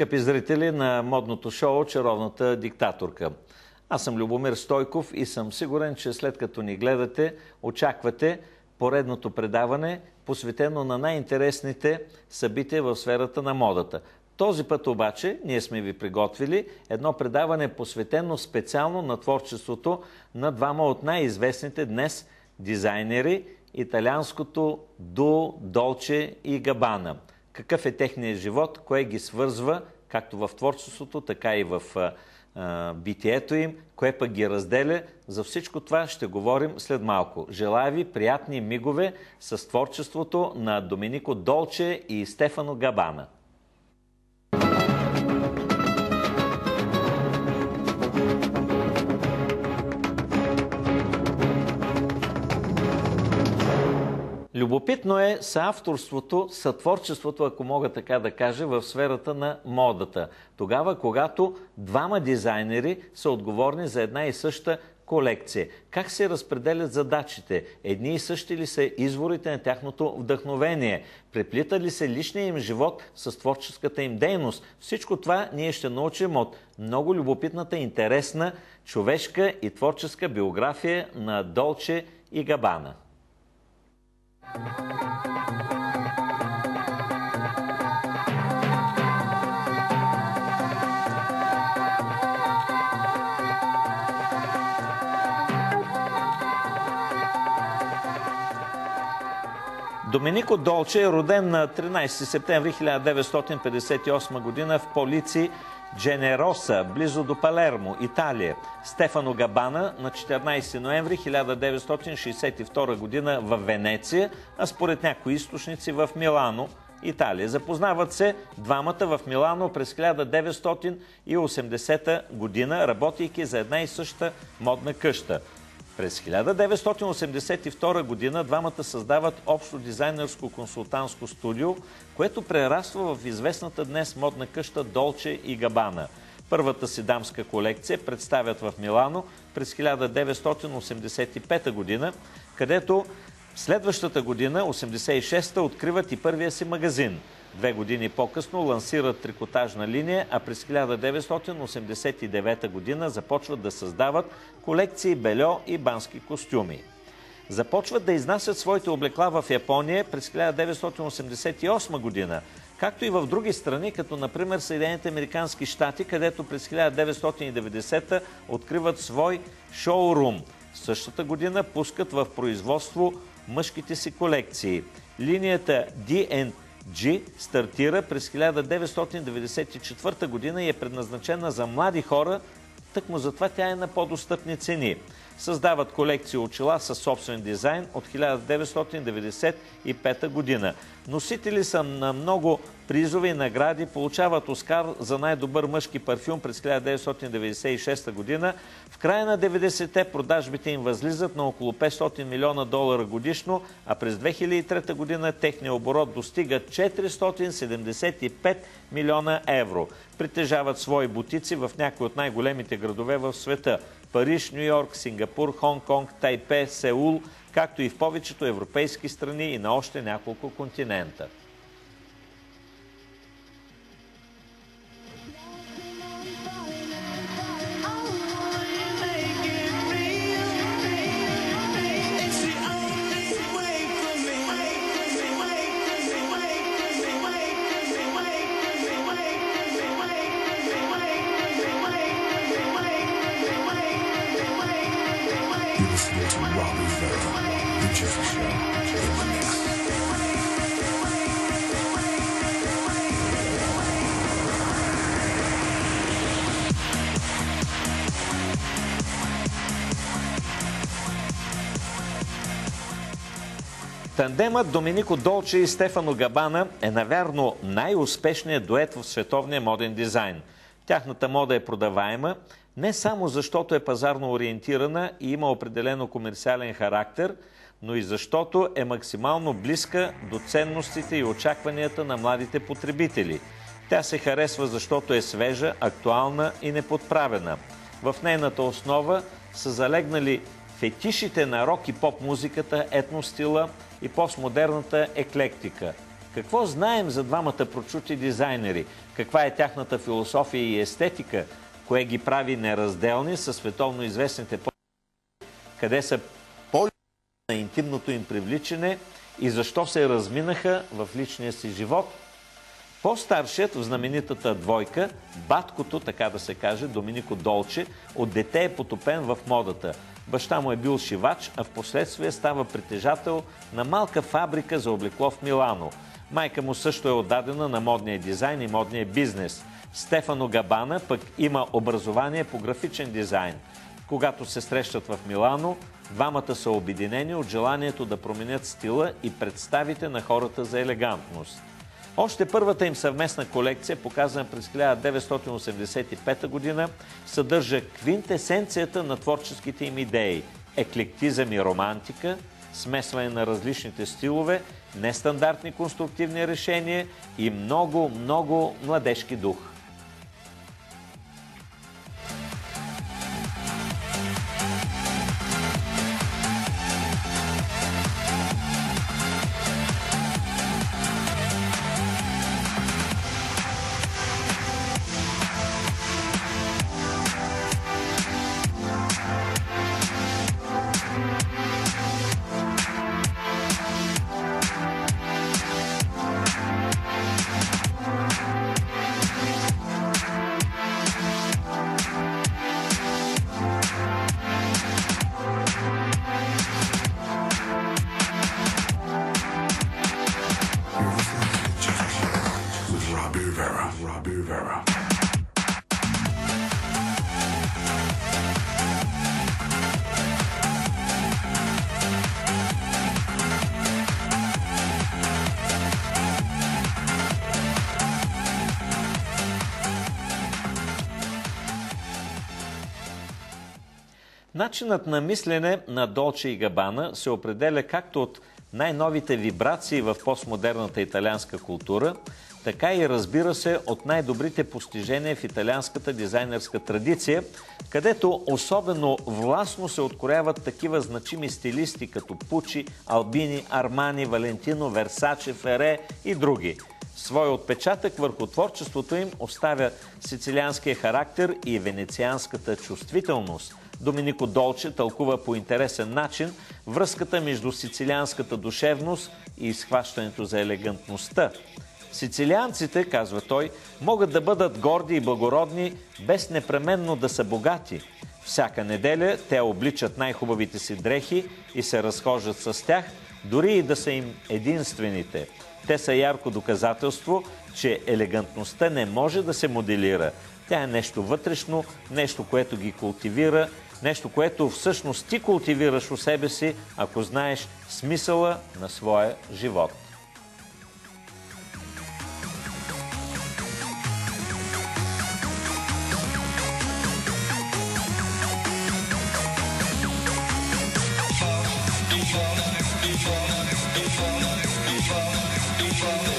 Скъпи зрители на модното шоу «Чаровната диктаторка». Аз съм Любомир Стойков и съм сигурен, че след като ни гледате, очаквате поредното предаване, посветено на най-интересните събития в сферата на модата. Този път обаче ние сме ви приготвили едно предаване посветено специално на творчеството на двама от най-известните днес дизайнери – италианското дуо Долче и Габана – какъв е техният живот, кое ги свързва, както в творчеството, така и в битието им, кое пък ги разделя. За всичко това ще говорим след малко. Желая ви приятни мигове с творчеството на Доминико Долче и Стефано Габана. Любопитно е съавторството, сътворчеството, ако мога така да кажа, в сферата на модата. Тогава, когато двама дизайнери са отговорни за една и съща колекция. Как се разпределят задачите? Едни и същи ли са изворите на тяхното вдъхновение? Преплита ли се личния им живот с творческата им дейност? Всичко това ние ще научим от много любопитната, интересна, човешка и творческа биография на Долче и Габана. Thank you. Доминико Долче е роден на 13 септември 1958 година в Полици Дженероса, близо до Палермо, Италия. Стефано Габана на 14 ноември 1962 година в Венеция, а според някои източници в Милано, Италия. Запознават се двамата в Милано през 1980 година, работейки за една и съща модна къща. През 1982 година двамата създават общо дизайнерско консултантско студио, което прераства в известната днес модна къща Долче и Габана. Първата си дамска колекция представят в Милано през 1985 година, където следващата година, 86-та, откриват и първия си магазин – Две години по-късно лансират трикотажна линия, а през 1989 година започват да създават колекции бельо и бански костюми. Започват да изнасят своите облекла в Япония през 1988 година, както и в други страни, като например Съединените Американски щати, където през 1990 откриват свой шоурум. Същата година пускат в производство мъжките си колекции. Линията D&T G стартира през 1994 година и е предназначена за млади хора, тъкмо затова тя е на по-достъпни цени. Създават колекции очила със собствен дизайн от 1995 година. Носители са на много призови награди, получават Оскар за най-добър мъжки парфюм през 1996 година. В края на 90-те продажбите им възлизат на около 500 милиона долара годишно, а през 2003 година техния оборот достига 475 милиона евро. Притежават свои бутици в някои от най-големите градове в света – Париж, Нью Йорк, Сингапур, Хонг-Конг, Тайпе, Сеул, както и в повечето европейски страни и на още няколко континента. Тандемът Доминико Долче и Стефано Габана е навярно най-успешният дует в световния моден дизайн. Тяхната мода е продаваема не само защото е пазарно ориентирана и има определено комерциален характер, но и защото е максимално близка до ценностите и очакванията на младите потребители. Тя се харесва, защото е свежа, актуална и неподправена. В нейната основа са залегнали фетишите на рок и поп музиката, етностила и постмодерната еклектика. Какво знаем за двамата прочути дизайнери? Каква е тяхната философия и естетика? Кое ги прави неразделни със световно известните по Къде са по на интимното им привличане и защо се разминаха в личния си живот? По-старшият в знаменитата двойка, баткото, така да се каже, Доминико Долче, от дете е потопен в модата. Баща му е бил шивач, а в последствие става притежател на малка фабрика за облекло в Милано. Майка му също е отдадена на модния дизайн и модния бизнес. Стефано Габана пък има образование по графичен дизайн. Когато се срещат в Милано, двамата са обединени от желанието да променят стила и представите на хората за елегантност. Още първата им съвместна колекция, показана през 1985 година, съдържа квинтесенцията на творческите им идеи – еклектизъм и романтика, смесване на различните стилове, нестандартни конструктивни решения и много, много младежки дух. Начинът на мислене на Долче и Габана се определя както от най-новите вибрации в постмодерната италианска култура, така и разбира се от най-добрите постижения в италианската дизайнерска традиция, където особено властно се открояват такива значими стилисти като Пучи, Албини, Армани, Валентино, Версаче, Фере и други. Своя отпечатък върху творчеството им оставя сицилианския характер и венецианската чувствителност – Доминико Долче тълкува по интересен начин връзката между сицилианската душевност и изхващането за елегантността. Сицилианците, казва той, могат да бъдат горди и благородни, без непременно да са богати. Всяка неделя те обличат най-хубавите си дрехи и се разхождат с тях, дори и да са им единствените. Те са ярко доказателство, че елегантността не може да се моделира. Тя е нещо вътрешно, нещо, което ги култивира Нещо, което всъщност ти култивираш у себе си, ако знаеш смисъла на своя живот. Before, before, before,